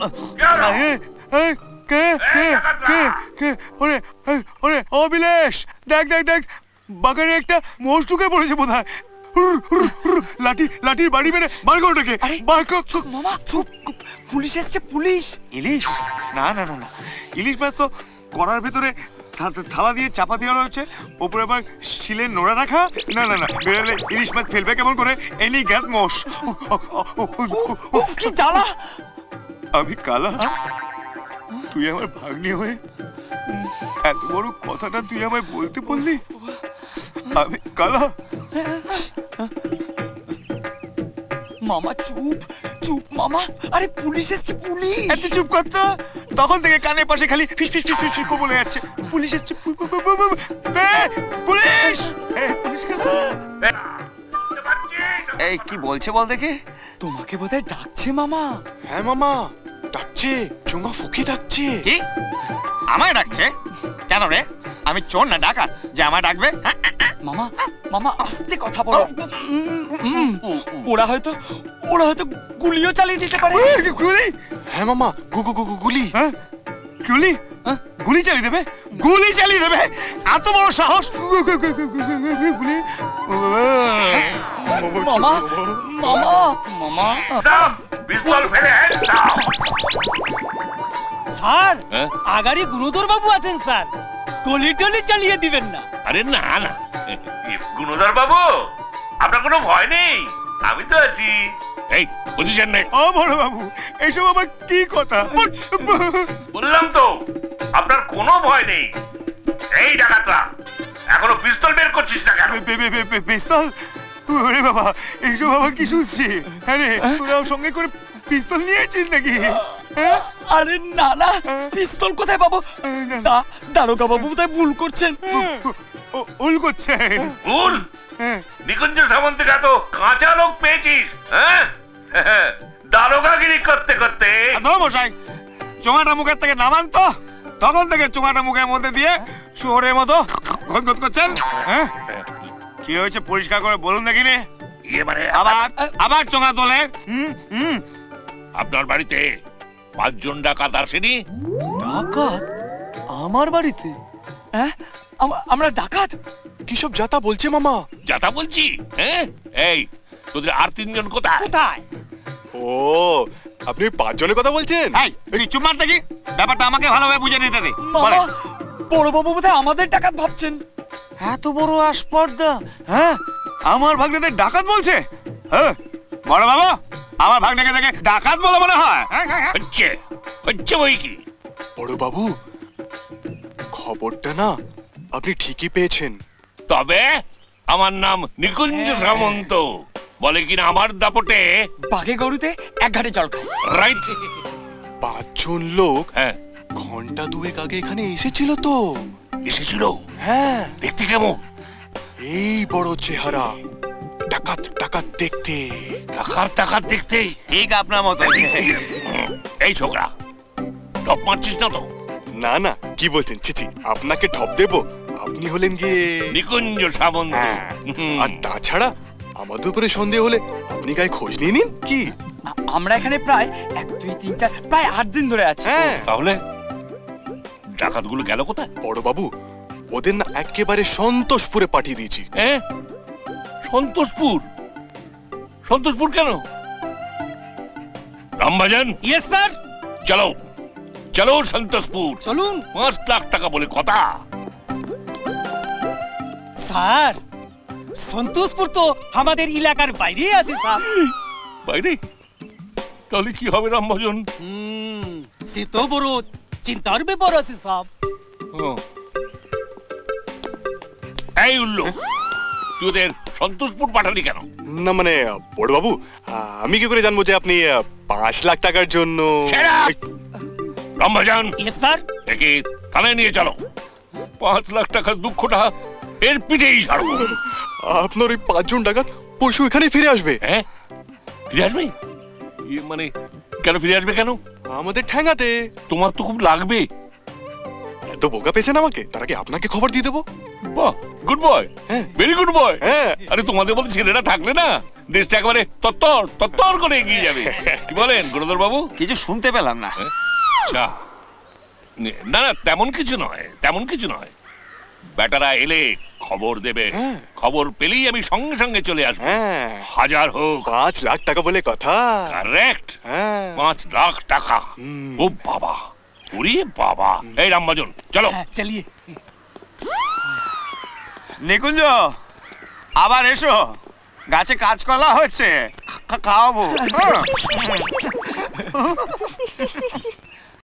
এই, এই, কে কে কে কে ওরে ওরে অবিলেশ দেখ দেখ দেখ বাগানে একটা মোষ ঢুকে পড়েছে বোধ হয় লাঠি লাঠির বাড়ি মেরে বার করো ওটাকে বার কর চুপ মামা চুপ পুলিশ এসছে পুলিশ। ইলিশ? না না না না। ইলিশ মাছ তো কড়ার ভেতরে থা- থালা দিয়ে চাপা দেওয়া রয়েছে ওপরে আবার শিলের নোড়া রাখা। না না না বেড়ালে ইলিশ মাছ ফেলবে কেমন করে? এনি গ্যাস মোষ। কি জ্বালা! আমি কালা। তুই আমার ভাগ্নি হয়ে এত বড় কথাটা তুই আমায় বলতে বললি? আমি কালা। মামা চুপ চুপ মামা। আরে পুলিশ এসছে পুলিশ! এত চুপ কর তো। তখন থেকে কানের পাশে খালি ফিস ফিস ফিস ফিস ফিস করে বলে যাচ্ছে। পুলিশ এসছে পুলিশ! এ, পুলিশ এই কি বলছে বল দেখে। তোমাকে বোধহয় ডাকছে মামা। হ্যাঁ মামা। ডাকছে চোঙা ফুকে ডাকছে কি আমায় ডাকছে কেন রে আমি চোর না ডাকা যে আমায় ডাকবে হ্যাঁ? মামা মামা আস্তে কথা বলো ওরা হয়তো ওরা হয়তো গুলিও চালিয়ে যেতে পারে গুলি হ্যাঁ মামা গু গু গু গু- গুলি হ্যাঁ গুলি হ্যাঁ? গুলি চালিয়ে দেবে গুলি চালিয়ে দেবে এত বড় সাহস গুলি মামা মামা মামা! পিস্তল ফেলে! স্যার হ্যাঁ? আগারি গুণধর বাবু আছেন স্যার। গলি টলি চালিয়ে দিবেন না। আরে না না। গুণধর বাবু আপনার কোনো ভয় নেই। আমি তো আছি। এই বুঝেছেন না? ও বড় বাবু এইসব আবার কি কথা? বললাম তো আপনার কোনো ভয় নেই। এই ডাকাতরা এখনও পিস্তল বের করছিস না কেন? বে- বে- পিস্তল? ওরে বাবা এইসব আবার কি শুনছি? হ্যাঁ? রে তোরাও সঙ্গে করে পিস্তল নিয়েছিস নাকি? হ্যাঁ? আরে না না পিস্তল কোথায় পাবো? দা দারোগা বাবু বোধহয় ভুল করছেন। উল করছেন। ভুল? হ্যাঁ। নিকুঞ্জ সামন্তিকা তো কাঁচা লোক পেয়েছিস হ্যাঁ? দারোগাগিরি করতে করতে। ধরো মশাই চোঙাটা মুখের থেকে নামান তো? তখন থেকে চোঙাটা মুখের মধ্যে দিয়ে শুয়োরের মতো গদগদ করছেন হ্যাঁ? কি হয়েছে পরিষ্কার করে বলুন দেখিনি ইয়ে মানে আবার আবার চোঙা তোলে। হুম হুম। আপনার বাড়িতে পাঁচজন ডাকাত আসেনি? ডাকাত? আমার বাড়িতে? হ্যাঁ? আমরা ডাকাত? কি সব যাতা বলছে মামা? যাতা বলছি? হ্যাঁ? এই তোদের আর তিনজন কোথায়? কোথায়? ও আপনি পাঁচজনের কথা বলছেন? এই চুপ মার দেখি। ব্যাপারটা আমাকে ভালোভাবে বুঝে নিতে দে। বড় বাবু বোধহয় আমাদের ডাকাত ভাবছেন। এত বড় আসপর্দা হ্যাঁ? আমার ভাগ্নেদের ডাকাত বলছে। হ্যাঁ? বড় বাবা আমার ভাগ্নেকে দেখে ডাকাত বলে মনে হয়। হ্যাঁ, হ্যাঁ, হ্যাঁ। হচ্ছে হচ্ছে বই কি? বড় বাবু খবরটা না আপনি ঠিকই পেয়েছেন। তবে আমার নাম নিকুঞ্জ সামন্ত। বলে কিনা আমার দাপটে? বাঘে গরুতে এক ঘাটে জল খায়। রাইট। পাঁচজন লোক হ্যাঁ। ঘণ্টা দুয়েক আগে এখানে এসেছিল তো। এসেছিল? হ্যাঁ। দেখতে কেমন? এই বড় চেহারা। ডাকাত ডাকাত দেখতে। টাকার টাকার দেখতে? ঠিক আপনার মতো এই ছোকরা টপ মারছিস না তো? না না কি বলছেন? চিচি আপনাকে ঠপ দেব। আপনি হলেন গিয়ে নিকুঞ্জ সামন্ত। হ্যাঁ, আর তাছাড়া আমাদের উপরে সন্দেহ হলে আপনি গায়ে খোঁজ নিয়ে নিন কি? আমরা এখানে প্রায় এক দুই তিন চার প্রায় আট দিন ধরে আছি। হ্যাঁ। তাহলে ডাকাতগুলো গেল কোথায়? বড় বাবু ওদের না একেবারে সন্তোষপুরে পাঠিয়ে দিয়েছি। হ্যাঁ সন্তোষপুর? সন্তোষপুর কেন? রামবাজান ইয়েস স্যার চলো চলো সন্তোষপুর। চলুন। পাঁচ লাখ টাকা বলে কথা। স্যার সন্তোষপুর তো আমাদের এলাকার বাইরে আছে স্যার। বাইরে? তাহলে কি হবে রামভজন? হুম, সে তো বড় চিন্তার ব্যাপার আছে সব। এই উল্লু তুই ওদের সন্তোষপুর পাঠালি কেন? না মানে বড় বাবু আমি কি করে জানব যে আপনি পাঁচ লাখ টাকার জন্য up! স্যার একে থানায় নিয়ে চলো। পাঁচ লাখ টাকার দুঃখটা এর পিঠেই ছাড়বো। আপনার ওই পাঁচজন ডাকাত পরশু এখানে ফিরে আসবে। হ্যাঁ? ফিরে আসবে? ইয়ে মানে কেন ফিরে আসবে কেন? আমাদের ঠ্যাঙ্গাতে তোমার তো খুব লাগবে। এত বোকা পেয়েছেন আমাকে তার আগে আপনাকে খবর দিয়ে দেবো। বাহ গুড বয় হ্যাঁ। ভেরি গুড বয় হ্যাঁ। আরে তোমাদের মতো ছেলেটা থাকলে না দেশটা একেবারে তত্তর তত্তর করে এগিয়ে যাবে। কি বলেন গুরুদর বাবু কিছু শুনতে পেলাম না। আচ্ছা। নে- না না তেমন কিছু নয় তেমন কিছু নয়। বেটারা এলে খবর দেবে। হ্যাঁ। খবর পেলেই আমি সঙ্গে সঙ্গে চলে আসব। হ্যাঁ। হাজার হোক। পাঁচ লাখ টাকা বলে কথা। কারেক্ট হ্যাঁ। পাঁচ লাখ টাকা। ও বাবা। ওরে বাবা। এই রামবাজন চলো। চালিয়ে। নিকুঞ্জ আবার এসো। গাছে কাঁচকলা হচ্ছে খাওয়াবো।